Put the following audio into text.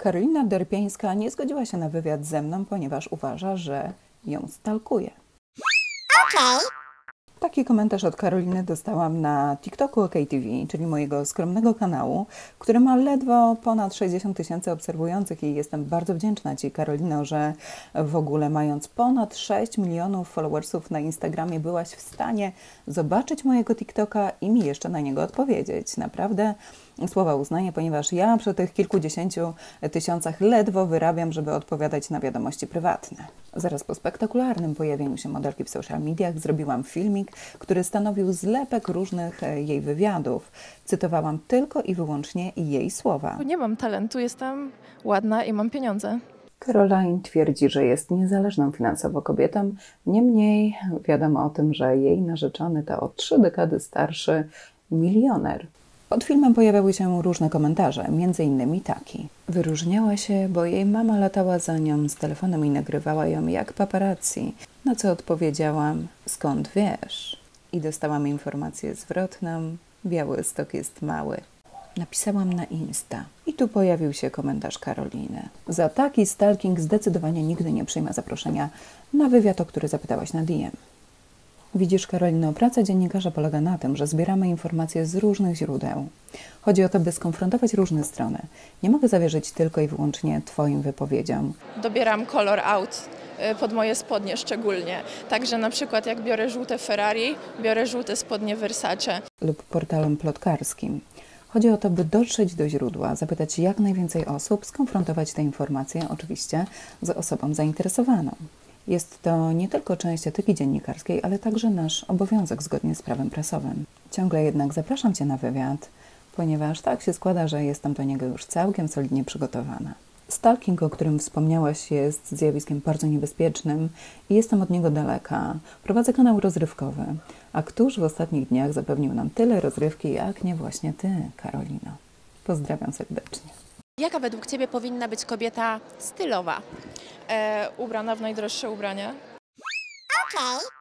Karolina Derpiańska nie zgodziła się na wywiad ze mną, ponieważ uważa, że ją stalkuje. Taki komentarz od Karoliny dostałam na TikToku OKTV, czyli mojego skromnego kanału, który ma ledwo ponad 60 tysięcy obserwujących i jestem bardzo wdzięczna Ci, Karolino, że w ogóle mając ponad 6 milionów followersów na Instagramie byłaś w stanie zobaczyć mojego TikToka i mi jeszcze na niego odpowiedzieć. Naprawdę słowa uznania, ponieważ ja przy tych kilkudziesięciu tysiącach ledwo wyrabiam, żeby odpowiadać na wiadomości prywatne. Zaraz po spektakularnym pojawieniu się modelki w social mediach zrobiłam filmik, który stanowił zlepek różnych e, jej wywiadów. Cytowałam tylko i wyłącznie jej słowa. Nie mam talentu, jestem ładna i mam pieniądze. Caroline twierdzi, że jest niezależną finansowo kobietą, niemniej wiadomo o tym, że jej narzeczony to o trzy dekady starszy milioner. Pod filmem pojawiały się różne komentarze, innymi taki. Wyróżniała się, bo jej mama latała za nią z telefonem i nagrywała ją jak paparazzi, na co odpowiedziałam, skąd wiesz? I dostałam informację zwrotną, Białystok jest mały. Napisałam na Insta. I tu pojawił się komentarz Karoliny. Za taki stalking zdecydowanie nigdy nie przyjmę zaproszenia na wywiad, o który zapytałaś na DM. Widzisz, Karolino, praca dziennikarza polega na tym, że zbieramy informacje z różnych źródeł. Chodzi o to, by skonfrontować różne strony. Nie mogę zawierzyć tylko i wyłącznie Twoim wypowiedziom. Dobieram kolor aut y, pod moje spodnie szczególnie. Także na przykład jak biorę żółte Ferrari, biorę żółte spodnie Versace. lub portalom plotkarskim. Chodzi o to, by dotrzeć do źródła, zapytać jak najwięcej osób, skonfrontować te informacje oczywiście z osobą zainteresowaną. Jest to nie tylko część etyki dziennikarskiej, ale także nasz obowiązek zgodnie z prawem prasowym. Ciągle jednak zapraszam Cię na wywiad, ponieważ tak się składa, że jestem do niego już całkiem solidnie przygotowana. Stalking, o którym wspomniałaś, jest zjawiskiem bardzo niebezpiecznym i jestem od niego daleka. Prowadzę kanał rozrywkowy, a któż w ostatnich dniach zapewnił nam tyle rozrywki, jak nie właśnie Ty, Karolino. Pozdrawiam serdecznie. Jaka według Ciebie powinna być kobieta stylowa? E, ubrana w najdroższe ubrania. Okej.